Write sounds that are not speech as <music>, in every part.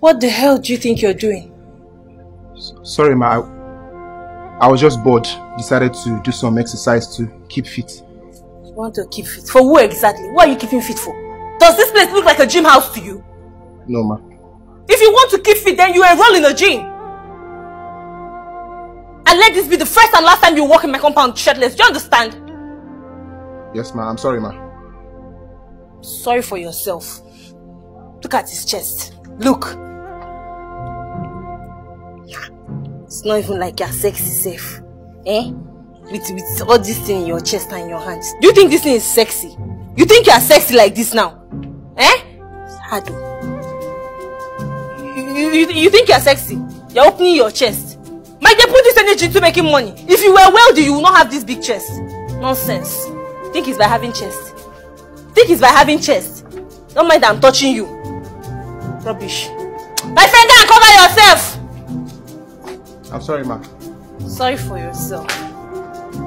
What the hell do you think you're doing? Sorry, ma. I, was just bored. Decided to do some exercise to keep fit. You want to keep fit? For who exactly? What are you keeping fit for? Does this place look like a gym house to you? No, ma. If you want to keep fit, then you enroll in a gym. And let this be the first and last time you walk in my compound shirtless. Do you understand? Yes, ma. I'm sorry, ma. Sorry for yourself. Look at his chest. Look. It's not even like you're sexy safe. Eh? With, with all this thing in your chest and your hands. Do you think this thing is sexy? You think you're sexy like this now? Eh? Hado. You, you, you think you're sexy? You're opening your chest. Might they put this energy into making money? If you were wealthy, you would not have this big chest. Nonsense. Think it's by having chest. Think it's by having chest. Don't mind that I'm touching you. Rubbish. My friend, go and cover yourself! I'm sorry, ma. Sorry for yourself.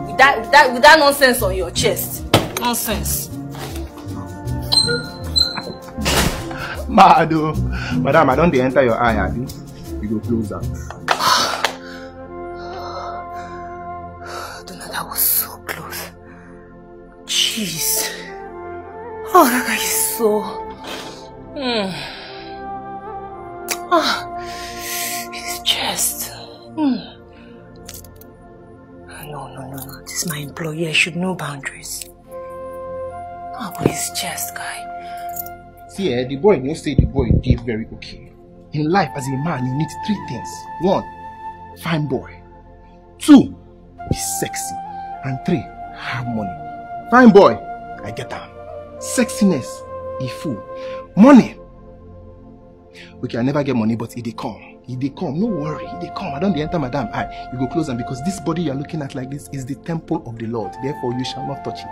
With that, with that, with that nonsense on your chest. Nonsense. Ma, I do. Madam, I don't dey enter your eye, Abi. You go closer. <sighs> Donna, that was so close. Jeez. Oh, that guy is so... Hmm. Ah, his chest. Hmm. No, no, no, no. This is my employee. I should know boundaries. Ah, but his chest, guy. See, eh, the boy, you say the boy did very okay. In life, as a man, you need three things. One, fine boy. Two, be sexy. And three, have money. Fine boy, I get that. Sexiness, e full. Money, we can never get money, but it dey come. It dey come. No worry, it dey come. I don't enter madam eye. You go close am because this body you are looking at like this is the temple of the Lord. Therefore, you shall not touch it.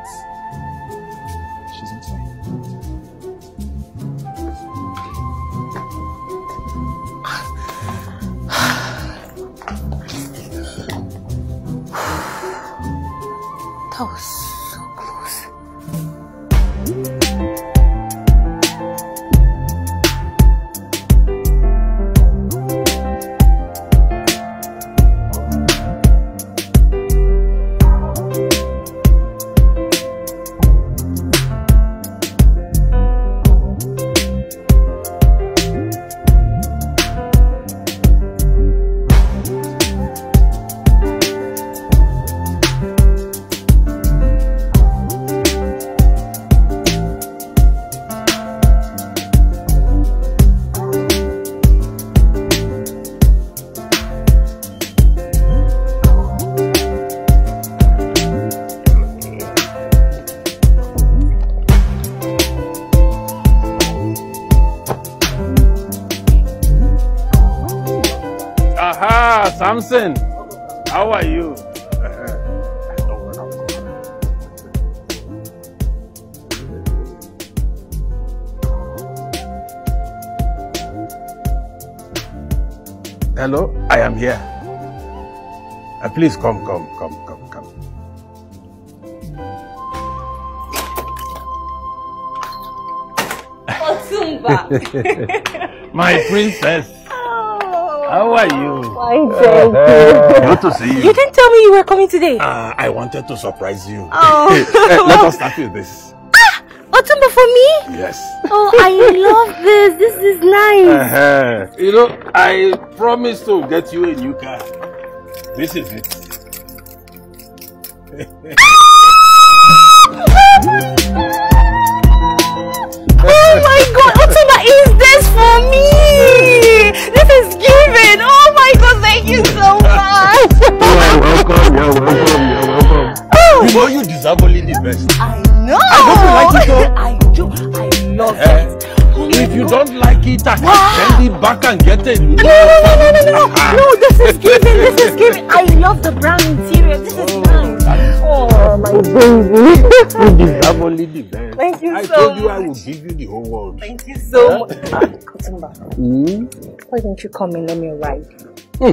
She's inside. <sighs> That was Samson. How are you? Hello, I am here. Uh, please come, come, come, come, come. Otumba. <laughs> My princess. How are you? Fine, thank you. Good to see you. You didn't tell me you were coming today. Uh, I wanted to surprise you. Oh. <laughs> Uh, Let us start with this. Otumba for me? Yes. Oh, I love this. This is nice. Uh-huh. You know, I promised to get you a new car. This is it. <laughs> it, I can send it back and get new No, no, no, no, no, no, no. Ah. No, this is given. This is given. I love the brown interior. This is nice. Oh, my baby. You deserve only the best. Thank you I so told you I much. would give you the whole world. Thank you so much. Otumba, Hmm? why don't you come and let me ride? Hmm.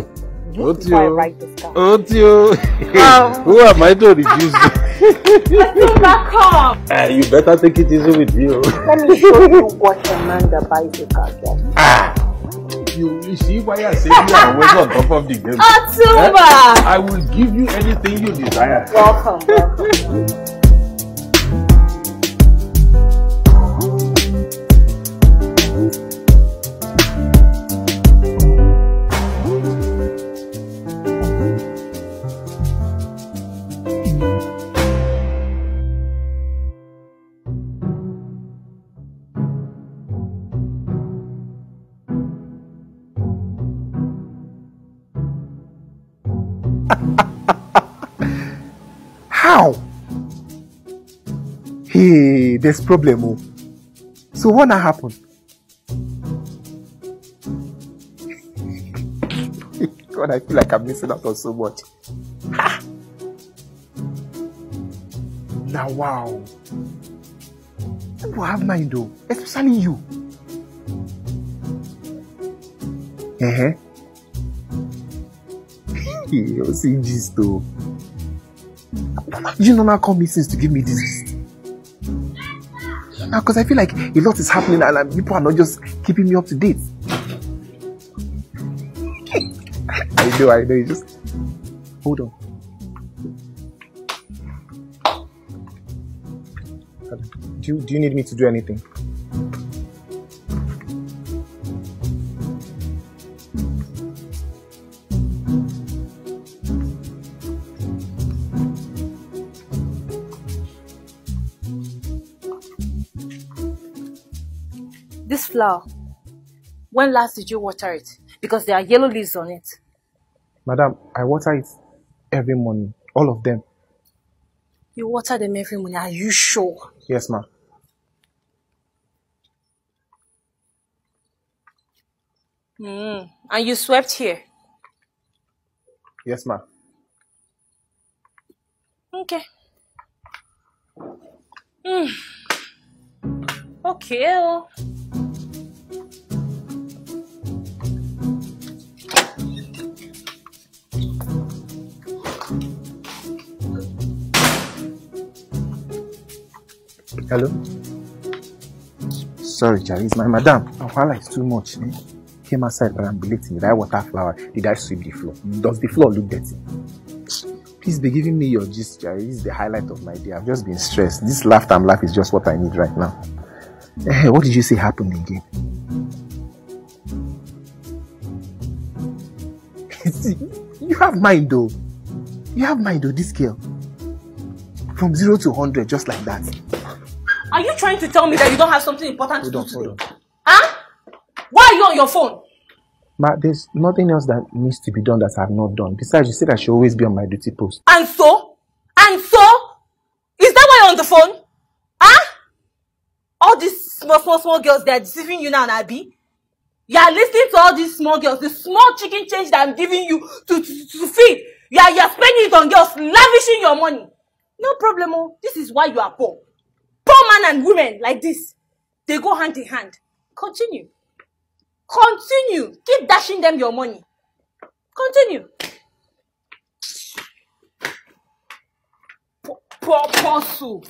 Before I Otio. ride this car. Otio. Um. Who am I to refuse you? <laughs> Otumba, come. Eh, you better take it easy with you. Let me show you what a man that buys a car gets. Ah, you, you see why I say you are always on top of the game. Otumba! I will give you anything you desire. Welcome, welcome. Hey, there's problem. So what now happened? <laughs> God, I feel like I'm missing out on so much. Ha! Now, wow. People have mind though, especially you. Uh-huh. <laughs> You're seeing this though. You know now call me since to give me this. Now, because I feel like a lot is happening and uh, people are not just keeping me up to date. <laughs> I know, I know. You just hold on. Do do you need me to do anything? This flower, when last did you water it? Because there are yellow leaves on it. Madam, I water it every morning. All of them. You water them every morning. Are you sure? Yes, ma'am. Mm. And you swept here. Yes, ma'am. Okay. Mm. Okay. Hello? Sorry, Jerry, my madam. Awala is too much. Eh? Came outside perambulating. Did I water flower? Did I sweep the floor? Does the floor look dirty? Please be giving me your gist, Jerry. This is the highlight of my day. I've just been stressed. This laughter and laugh is just what I need right now. Eh, what did you say happened again? <laughs> See, you have mind though. You have mind though, this girl. From zero to hundred, just like that. Are you trying to tell me that you don't have something important Hold to on, do hold on. Huh? Why are you on your phone? Ma, there's nothing else that needs to be done that I've not done. Besides, you said I should always be on my duty post. And so? And so? Is that why you're on the phone? Huh? All these small, small, small girls, they're deceiving you now, Nabi. You are listening to all these small girls, the small chicken change that I'm giving you to, to, to feed. You are, you are spending it on girls, lavishing your money. No problem, oh. This is why you are poor. Man and women like this, they go hand in hand. Continue. Continue. Keep dashing them your money. Continue. Poor, poor soul.